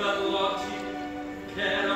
Linda Lotte, quer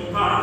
for power.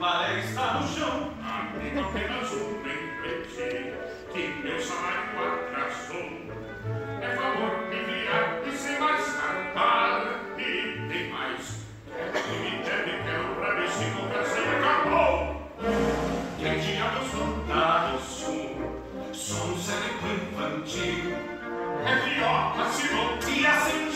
Parece está no chão. Amigo, apenas um lembrete que meu salário atrasou. É favor me enviar e sem mais tardar. E tem mais. É que me deve, quero pra mim se conversei, acabou. Quem tinha gostado do sul? Sou um cérebro infantil. É pior, assinou e assinou.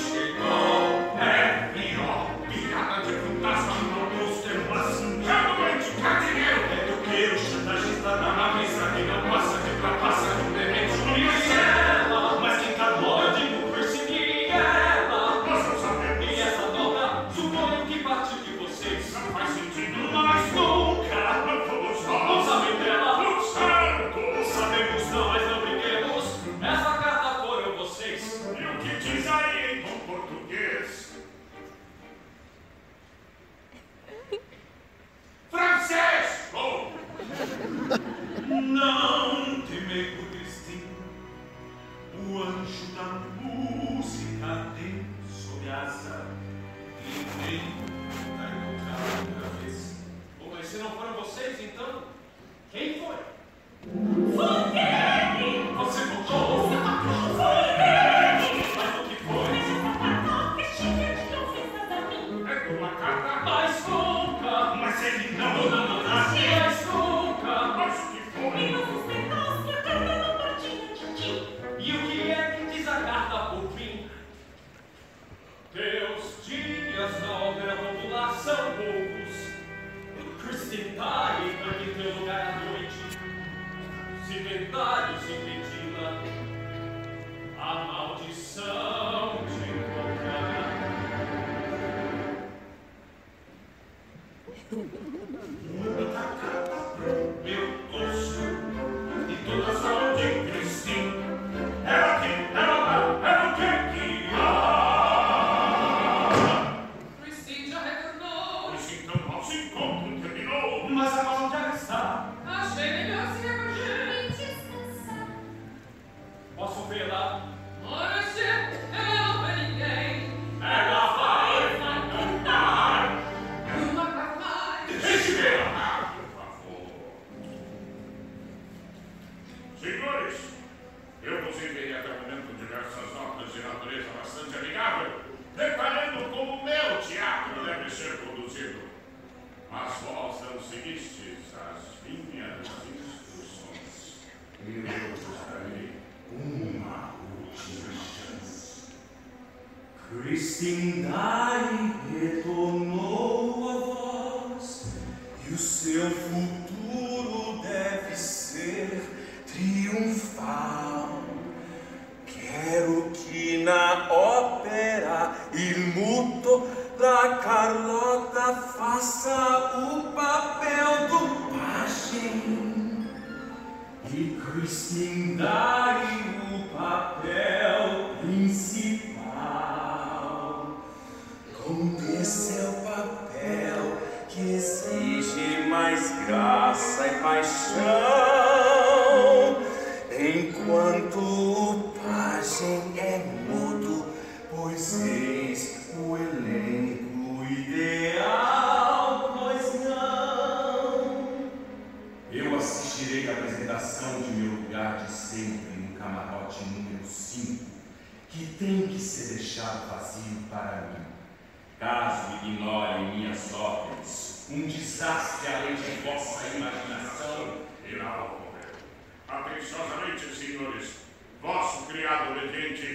Criado obediente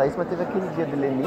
falar isso, mas teve aquele dia de Leni.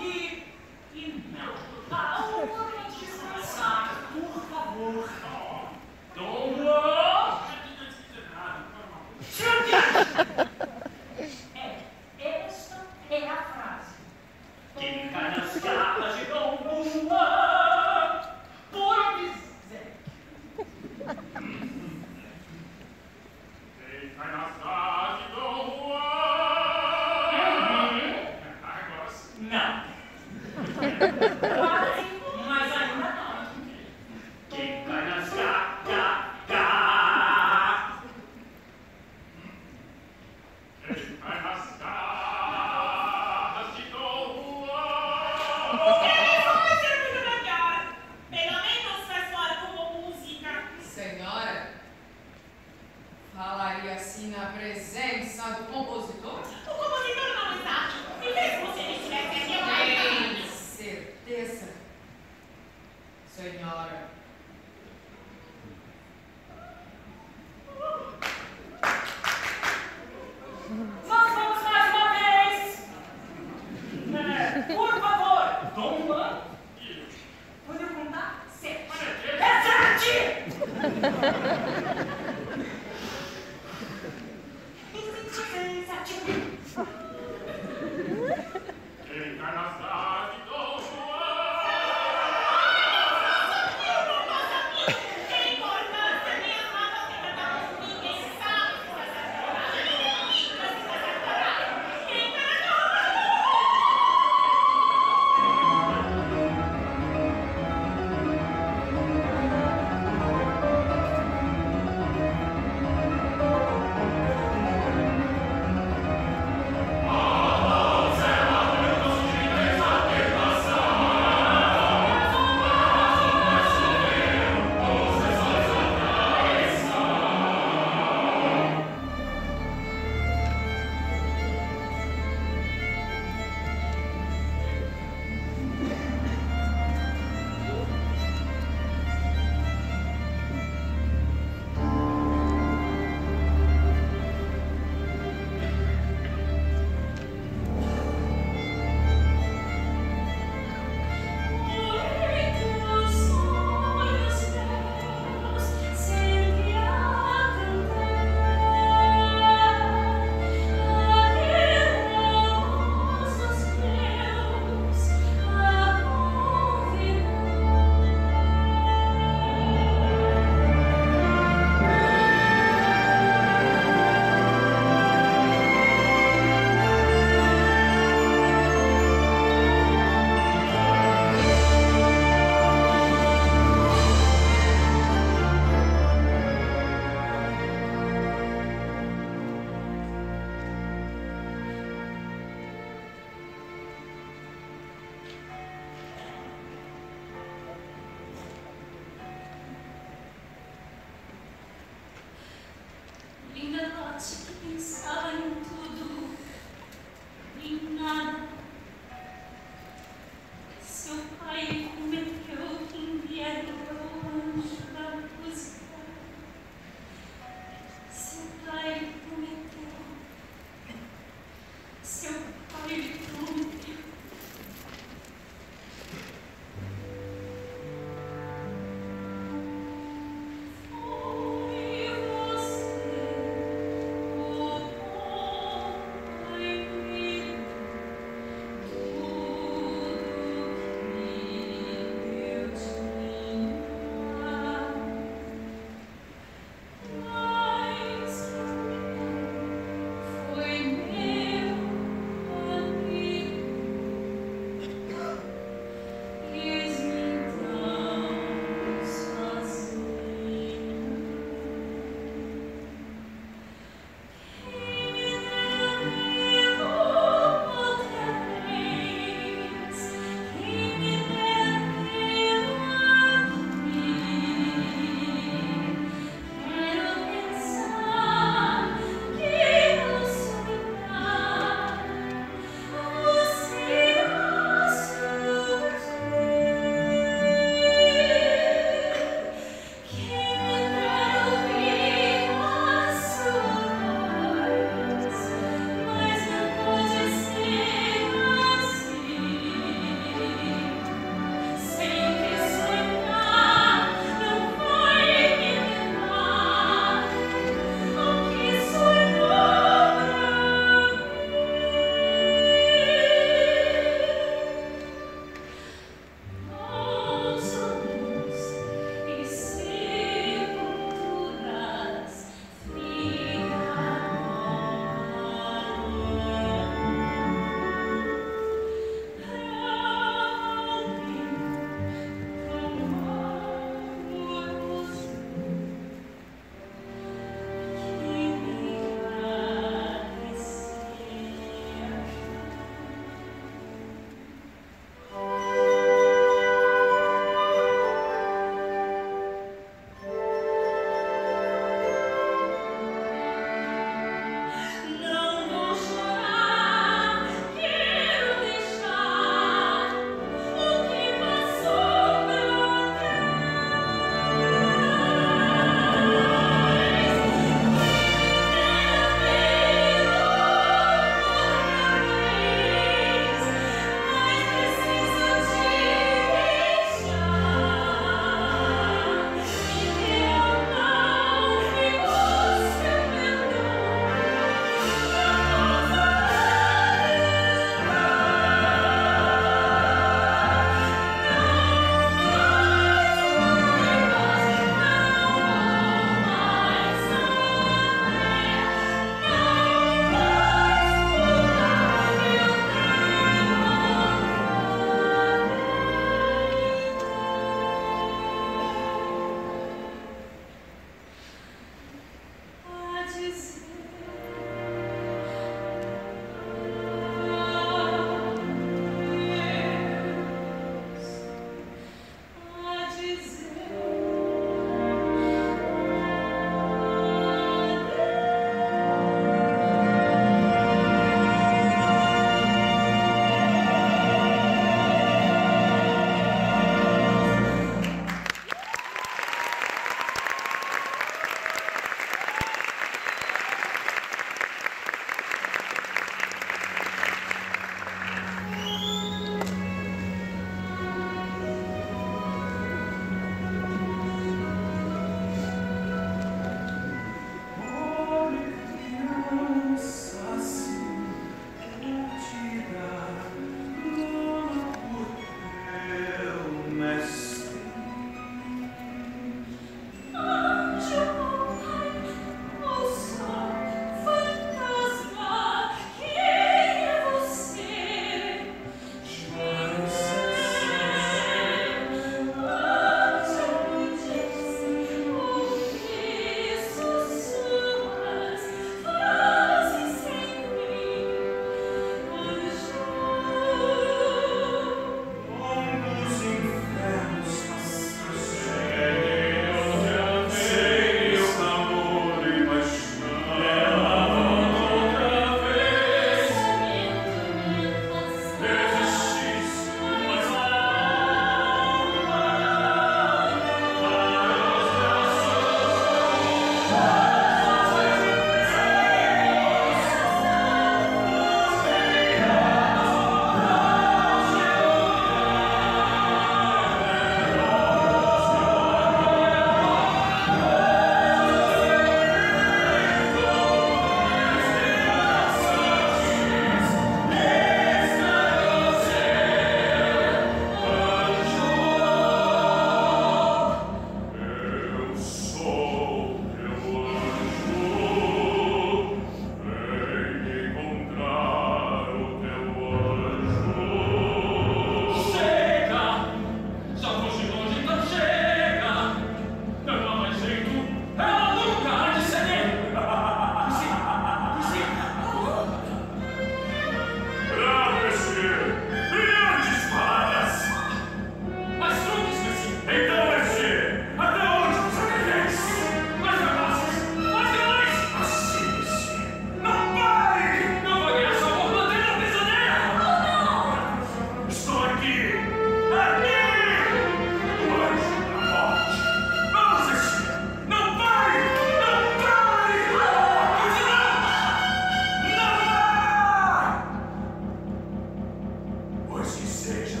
decision.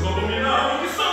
Estou dominado, que sou